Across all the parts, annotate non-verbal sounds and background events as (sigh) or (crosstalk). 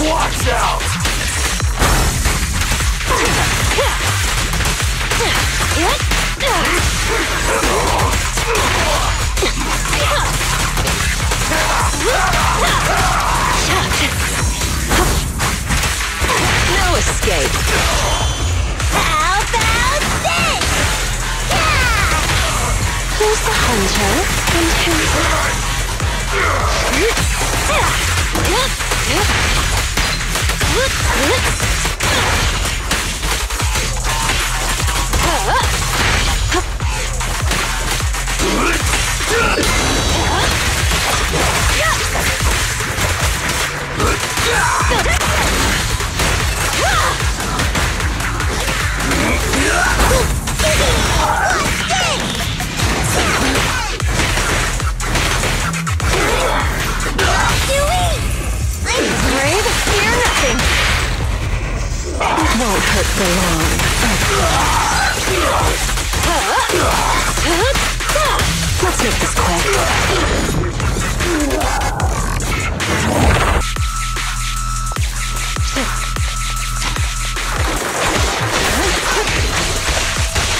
Watch out! How about this? Yeah! Who's the hunter and who's brave? Nothing. Won't hurt for long. Let's make this quick.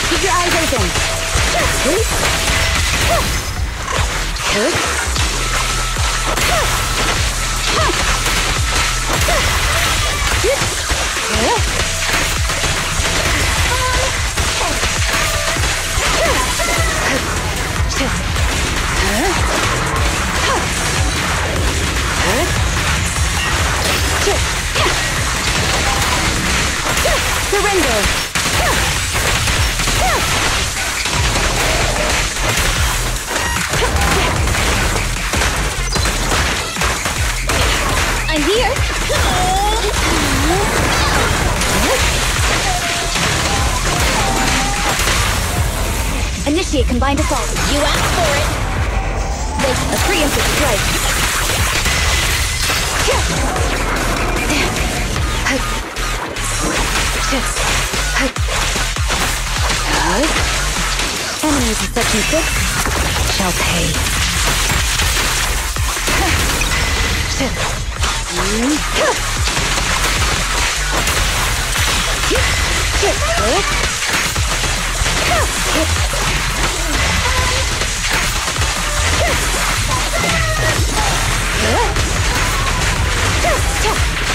Keep your eyes open. Surrender. Initiate combined assault. You asked for it. Make a preemptive strike. Enemies in section 6 shall pay.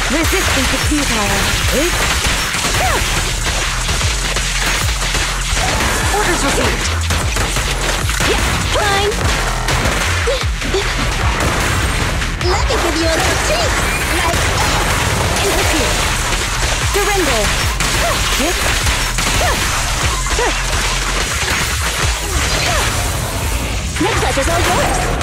Resistance is futile. Orders received. Fine. Let me give you a little treat. Execute. Eh, Surrender. Next touch is all yours.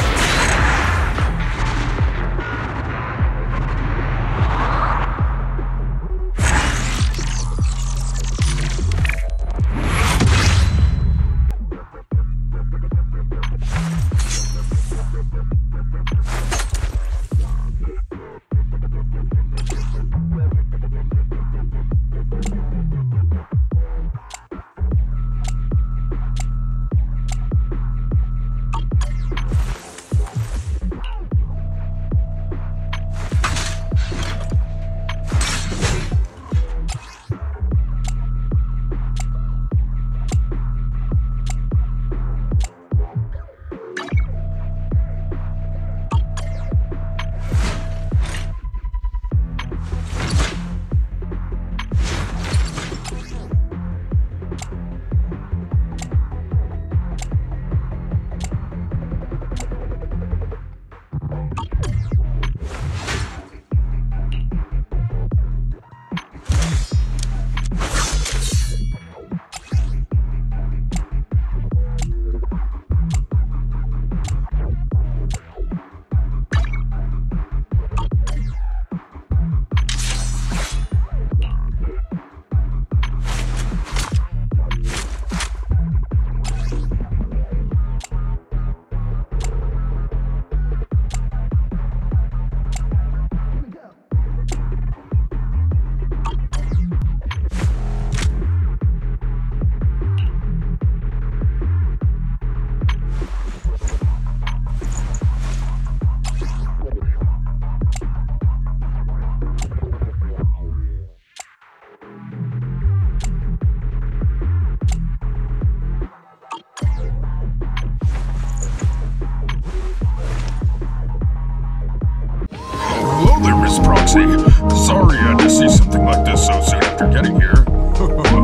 Proxy. Sorry I had to see something like this so soon after getting here. (laughs)